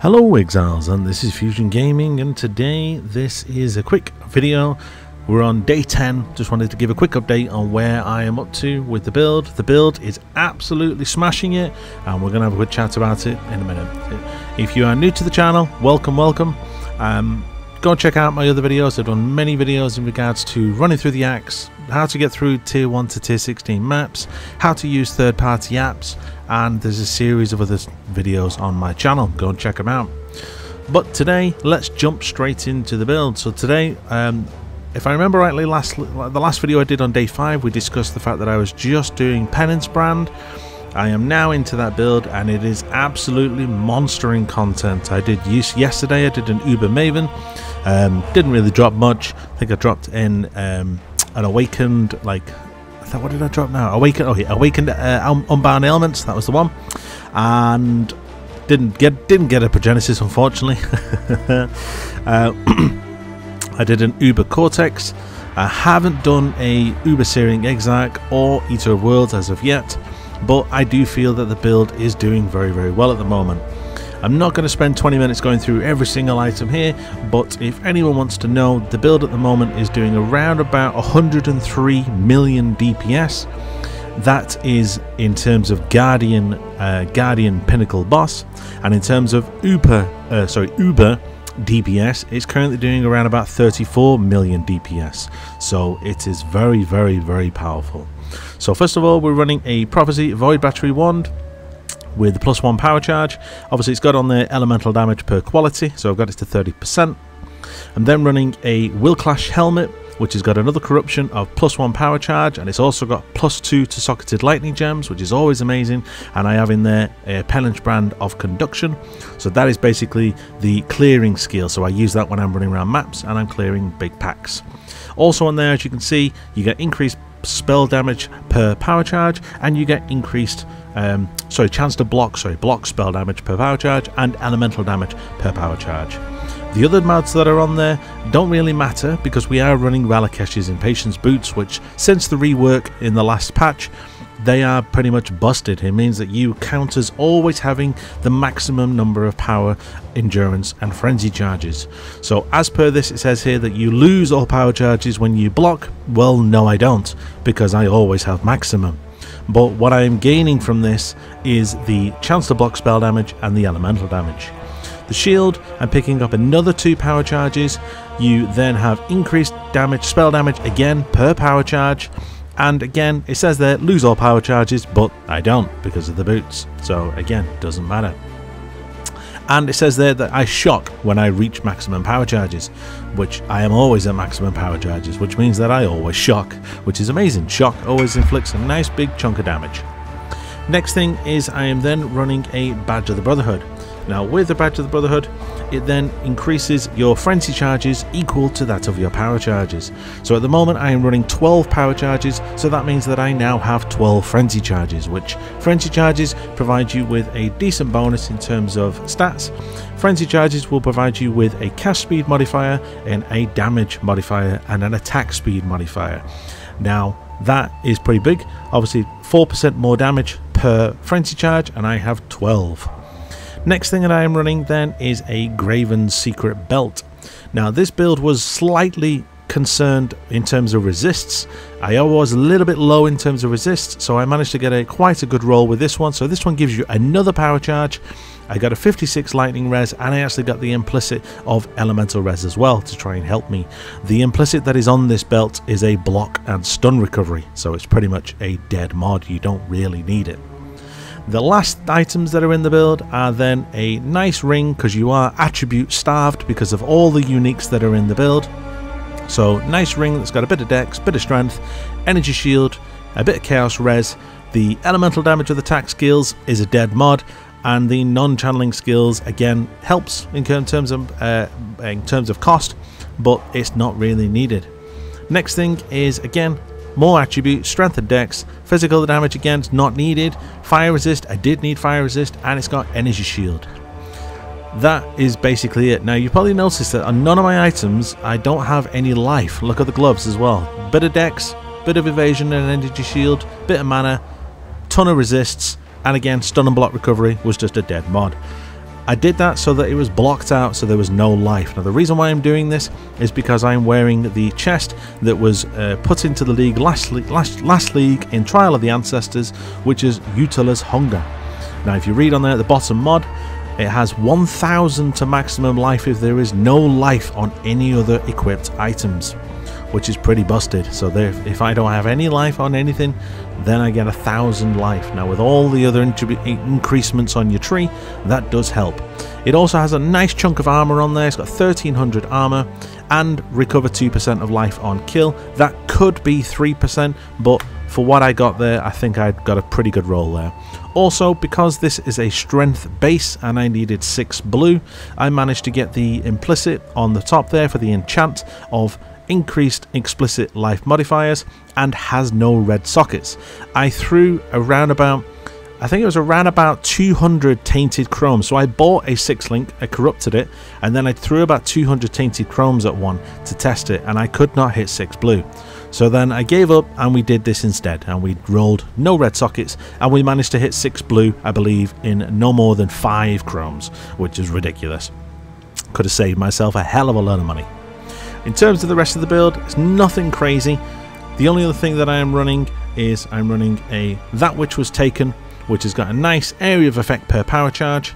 Hello Exiles and this is Fusion Gaming and today this is a quick video. We're on day 10, just wanted to give a quick update on where I am up to with the build. The build is absolutely smashing it and we're going to have a good chat about it in a minute. If you are new to the channel, welcome, welcome. Um, go check out my other videos. I've done many videos in regards to running through the acts, how to get through tier 1 to tier 16 maps, how to use third party apps, and there's a series of other videos on my channel. Go and check them out. But today, let's jump straight into the build. So today, um, if I remember rightly, last the last video I did on day 5, we discussed the fact that I was just doing Penance Brand. I am now into that build and it is absolutely monstering content. I did use yesterday, I did an Uber Maven. Um, didn't really drop much. I think I dropped in um, an Awakened, like, thought, what did I drop now? Awakened, okay, Awakened uh, Unbound Ailments, that was the one. And didn't get didn't get a Progenesis, unfortunately. uh, I did an Uber Cortex. I haven't done a Uber Searing Exarch or Eater of Worlds as of yet, but I do feel that the build is doing very, very well at the moment. I'm not going to spend 20 minutes going through every single item here, but if anyone wants to know, the build at the moment is doing around about 103 million DPS. That is in terms of Guardian, uh, Guardian Pinnacle boss, and in terms of Uber, uh, sorry, Uber DPS, it's currently doing around about 34 million DPS. So it is very, very, very powerful. So first of all, we're running a Prophecy Void Battery Wand with the plus one power charge. Obviously, it's got on the elemental damage per quality, so I've got it to 30%. I'm then running a Will Clash helmet, which has got another corruption of plus one power charge, and it's also got plus two to socketed lightning gems, which is always amazing. And I have in there a Penance brand of conduction, so that is basically the clearing skill. So I use that when I'm running around maps and I'm clearing big packs. Also on there, as you can see, you get increased spell damage per power charge, and you get increased um, sorry, chance to block, sorry, block spell damage per power charge and elemental damage per power charge. The other mods that are on there don't really matter because we are running Ralakesh's Impatience Boots, which since the rework in the last patch, they are pretty much busted. It means that you count as always having the maximum number of power, endurance, and frenzy charges. So, as per this, it says here that you lose all power charges when you block. Well, no, I don't, because I always have maximum but what I am gaining from this is the chance to block spell damage and the elemental damage. The shield, I'm picking up another two power charges. You then have increased damage, spell damage again per power charge. And again, it says there lose all power charges, but I don't because of the boots. So again, doesn't matter and it says there that I shock when I reach maximum power charges, which I am always at maximum power charges, which means that I always shock, which is amazing. Shock always inflicts a nice big chunk of damage. Next thing is I am then running a Badge of the Brotherhood. Now with the Badge of the Brotherhood, it then increases your frenzy charges equal to that of your power charges. So at the moment I am running 12 power charges, so that means that I now have 12 frenzy charges, which frenzy charges provide you with a decent bonus in terms of stats. Frenzy charges will provide you with a cast speed modifier and a damage modifier and an attack speed modifier. Now that is pretty big, obviously 4% more damage per frenzy charge and I have 12. Next thing that I am running then is a Graven Secret Belt. Now this build was slightly concerned in terms of resists. I was a little bit low in terms of resists, so I managed to get a quite a good roll with this one. So this one gives you another power charge. I got a 56 lightning res and I actually got the implicit of elemental res as well to try and help me. The implicit that is on this belt is a block and stun recovery, so it's pretty much a dead mod. You don't really need it. The last items that are in the build are then a nice ring because you are attribute starved because of all the uniques that are in the build. So nice ring that's got a bit of dex, bit of strength, energy shield, a bit of chaos res. The elemental damage of the attack skills is a dead mod and the non-channeling skills again helps in terms of uh, in terms of cost but it's not really needed. Next thing is again more attributes, strength and dex, physical damage against not needed, fire resist, I did need fire resist, and it's got energy shield. That is basically it. Now you probably noticed that on none of my items I don't have any life. Look at the gloves as well. Bit of dex, bit of evasion and energy shield, bit of mana, ton of resists, and again stun and block recovery was just a dead mod. I did that so that it was blocked out so there was no life. Now the reason why I'm doing this is because I'm wearing the chest that was uh, put into the league last, last, last league in Trial of the Ancestors which is Utula's Hunger. Now if you read on there at the bottom mod it has 1000 to maximum life if there is no life on any other equipped items which is pretty busted. So there, if I don't have any life on anything, then I get a thousand life. Now with all the other increasements on your tree, that does help. It also has a nice chunk of armor on there. It's got 1300 armor and recover 2% of life on kill. That could be 3%, but for what I got there, I think I got a pretty good roll there. Also, because this is a strength base and I needed 6 blue, I managed to get the implicit on the top there for the enchant of increased explicit life modifiers and has no red sockets. I threw around about I think it was around about 200 tainted chromes. So I bought a six link, I corrupted it, and then I threw about 200 tainted chromes at one to test it, and I could not hit six blue. So then I gave up and we did this instead, and we rolled no red sockets, and we managed to hit six blue, I believe, in no more than five chromes, which is ridiculous. Could have saved myself a hell of a lot of money. In terms of the rest of the build, it's nothing crazy. The only other thing that I am running is I'm running a That Which Was Taken, which has got a nice area of effect per power charge.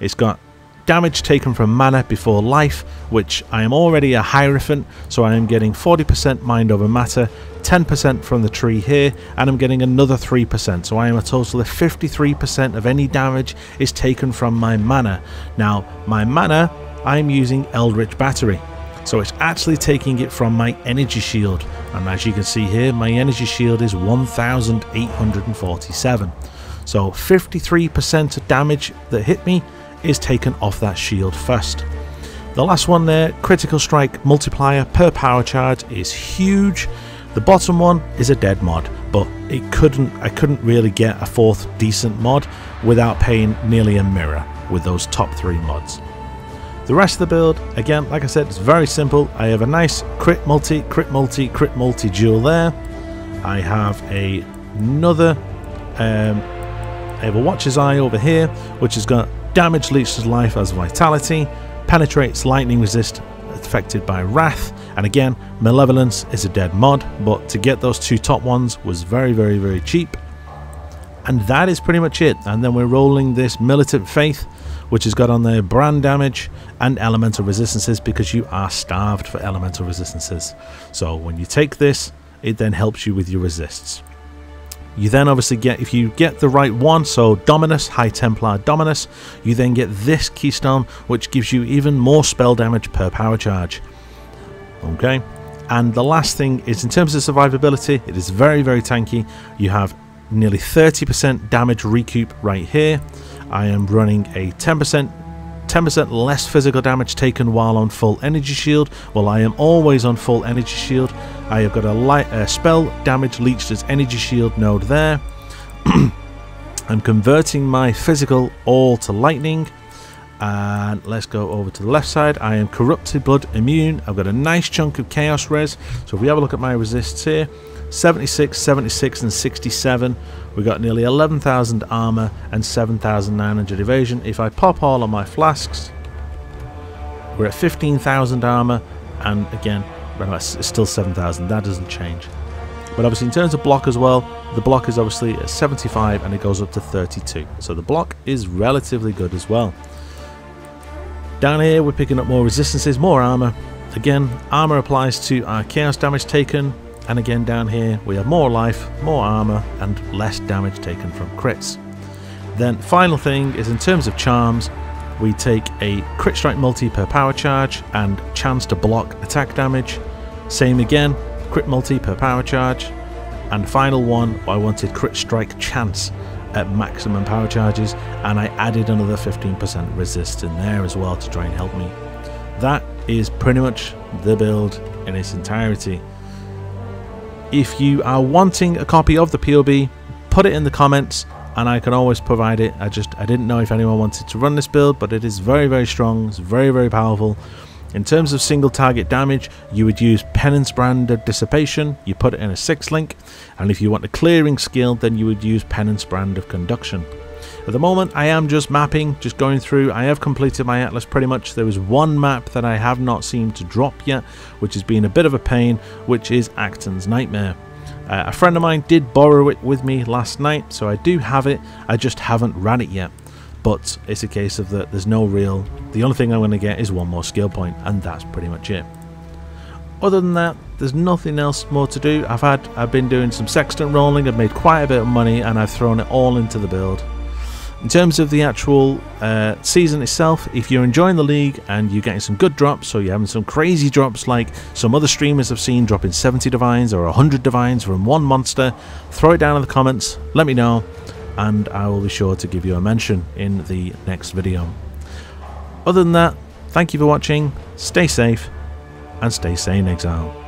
It's got damage taken from mana before life, which I am already a Hierophant, so I am getting 40% mind over matter, 10% from the tree here, and I'm getting another 3%, so I am a total of 53% of any damage is taken from my mana. Now, my mana, I'm using Eldritch Battery. So it's actually taking it from my energy shield. And as you can see here, my energy shield is 1847. So 53% of damage that hit me is taken off that shield first. The last one there, critical strike multiplier per power charge is huge. The bottom one is a dead mod, but it couldn't I couldn't really get a fourth decent mod without paying nearly a mirror with those top three mods. The rest of the build, again, like I said, it's very simple. I have a nice crit multi, crit multi, crit multi jewel there. I have a, another, um, I have a Watcher's Eye over here, which has got damage leeches life as vitality, penetrates lightning resist affected by wrath, and again, malevolence is a dead mod, but to get those two top ones was very, very, very cheap. And that is pretty much it. And then we're rolling this militant faith which has got on there brand damage and elemental resistances because you are starved for elemental resistances. So when you take this, it then helps you with your resists. You then obviously get, if you get the right one, so Dominus, High Templar Dominus, you then get this Keystone, which gives you even more spell damage per power charge. Okay, and the last thing is in terms of survivability, it is very, very tanky. You have nearly 30% damage recoup right here. I am running a 10% 10% less physical damage taken while on full energy shield. Well, I am always on full energy shield. I have got a, light, spell damage leached as energy shield node there. I'm converting my physical all to lightning. And let's go over to the left side. I am corrupted blood immune. I've got a nice chunk of chaos res. So if we have a look at my resists here, 76, 76 and 67. We got nearly 11,000 armor and 7,900 evasion. If I pop all of my flasks, we're at 15,000 armor and again, it's still 7,000. That doesn't change. But obviously in terms of block as well, the block is obviously at 75 and it goes up to 32. So the block is relatively good as well. Down here we're picking up more resistances, more armor. Again, armor applies to our chaos damage taken, and again down here we have more life, more armor and less damage taken from crits. Then final thing is in terms of charms, we take a crit strike multi per power charge and chance to block attack damage. Same again, crit multi per power charge. And final one, I wanted crit strike chance at maximum power charges and I added another 15% resist in there as well to try and help me. That is pretty much the build in its entirety. If you are wanting a copy of the POB, put it in the comments and I can always provide it. I just I didn't know if anyone wanted to run this build, but it is very very strong. It's very very powerful. In terms of single target damage, you would use Penance Brand of Dissipation, you put it in a 6 link, and if you want a clearing skill, then you would use Penance Brand of Conduction. At the moment, I am just mapping, just going through. I have completed my atlas pretty much. There is one map that I have not seemed to drop yet, which has been a bit of a pain, which is Acton's Nightmare. Uh, a friend of mine did borrow it with me last night, so I do have it. I just haven't ran it yet. But it's a case of that there's no real. The only thing I'm going to get is one more skill point, and that's pretty much it. Other than that, there's nothing else more to do. I've had I've been doing some sextant rolling, I've made quite a bit of money and I've thrown it all into the build. In terms of the actual uh, season itself, if you're enjoying the league and you're getting some good drops, so you're having some crazy drops like some other streamers have seen dropping 70 divines or 100 divines from one monster, throw it down in the comments, let me know, and I will be sure to give you a mention in the next video. Other than that, thank you for watching, stay safe, and stay sane, Exile.